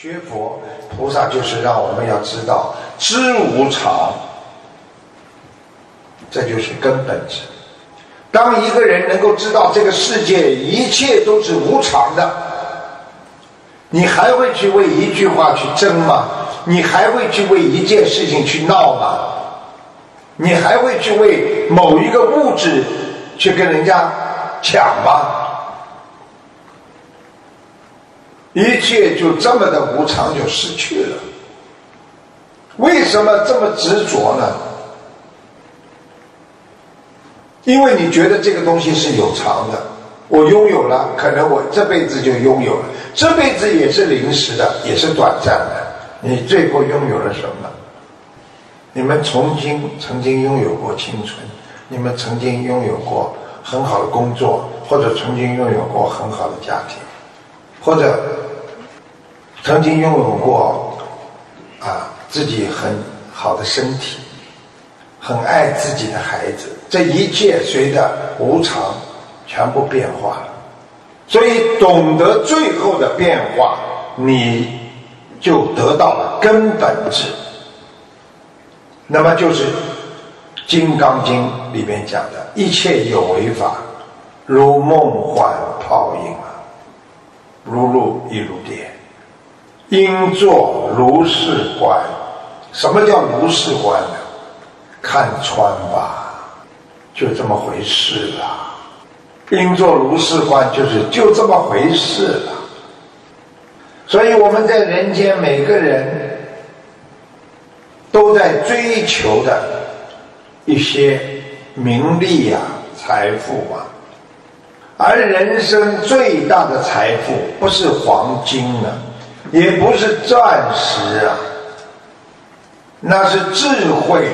学佛菩萨就是让我们要知道知无常，这就是根本之。当一个人能够知道这个世界一切都是无常的，你还会去为一句话去争吗？你还会去为一件事情去闹吗？你还会去为某一个物质去跟人家抢吗？一切就这么的无常就失去了。为什么这么执着呢？因为你觉得这个东西是有常的，我拥有了，可能我这辈子就拥有了，这辈子也是临时的，也是短暂的。你最后拥有了什么？你们曾经曾经拥有过青春，你们曾经拥有过很好的工作，或者曾经拥有过很好的家庭，或者曾经拥有过啊自己很好的身体，很爱自己的孩子。这一切随着无常全部变化了，所以懂得最后的变化，你。就得到了根本智，那么就是《金刚经》里面讲的一切有为法，如梦幻泡影啊，如露亦如电，应作如是观。什么叫如是观呢？看穿吧，就这么回事了。应作如是观，就是就这么回事了。所以我们在人间，每个人都在追求的一些名利呀、财富啊，而人生最大的财富不是黄金啊，也不是钻石啊，那是智慧。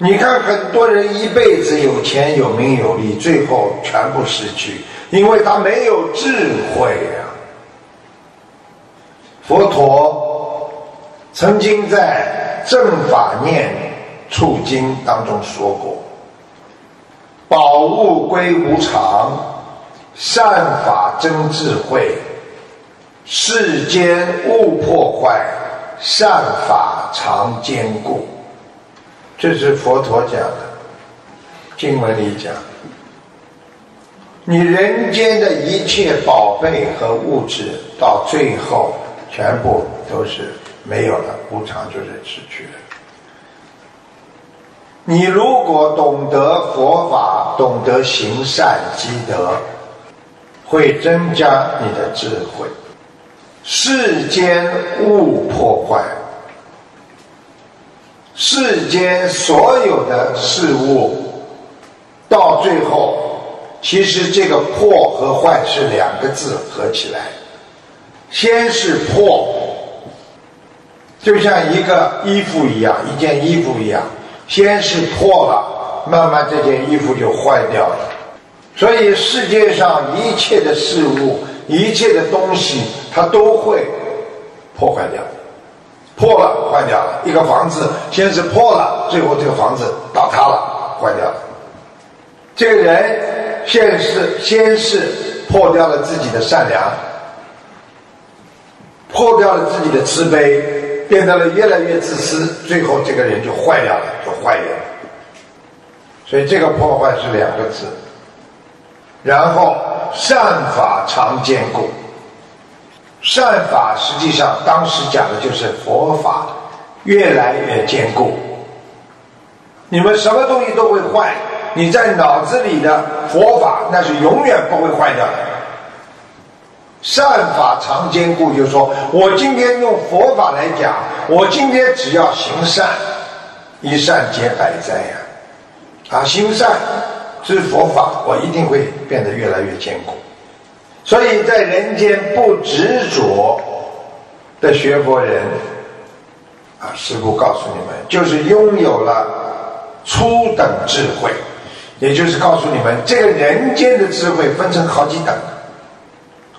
你看，很多人一辈子有钱、有名、有利，最后全部失去，因为他没有智慧啊。佛陀曾经在《正法念处经》当中说过：“宝物归无常，善法增智慧，世间勿破坏，善法常坚固。”这是佛陀讲的，经文里讲：你人间的一切宝贝和物质，到最后。全部都是没有了，无常就是失去了。你如果懂得佛法，懂得行善积德，会增加你的智慧。世间物破坏，世间所有的事物，到最后，其实这个破和坏是两个字合起来。先是破，就像一个衣服一样，一件衣服一样，先是破了，慢慢这件衣服就坏掉了。所以世界上一切的事物、一切的东西，它都会破坏掉，破了，坏掉了。一个房子先是破了，最后这个房子倒塌了，坏掉了。这个人先是先是破掉了自己的善良。破掉了自己的慈悲，变得了越来越自私，最后这个人就坏掉了，就坏掉了。所以这个破坏是两个字。然后善法常坚固，善法实际上当时讲的就是佛法越来越坚固。你们什么东西都会坏，你在脑子里的佛法那是永远不会坏的。善法常坚固，就是说我今天用佛法来讲，我今天只要行善，一善解百灾呀！啊，行善知佛法，我一定会变得越来越坚固。所以在人间不执着的学佛人，啊，师父告诉你们，就是拥有了初等智慧，也就是告诉你们，这个人间的智慧分成好几等。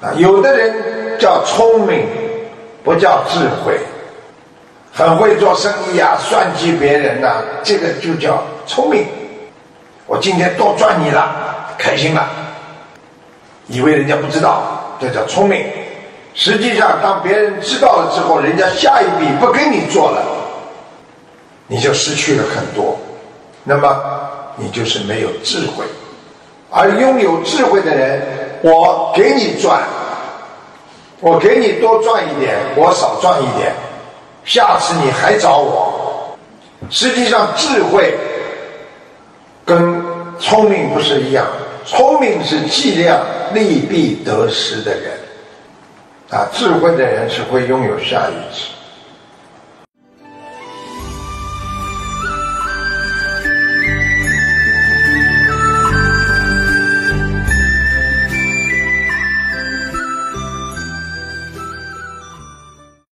啊，有的人叫聪明，不叫智慧，很会做生意啊，算计别人呐，这个就叫聪明。我今天多赚你了，开心了，以为人家不知道，这叫聪明。实际上，当别人知道了之后，人家下一笔不跟你做了，你就失去了很多。那么，你就是没有智慧。而拥有智慧的人，我给你赚，我给你多赚一点，我少赚一点，下次你还找我。实际上，智慧聪明不是一样，聪明是计量利弊得失的人，啊，智慧的人是会拥有下一次。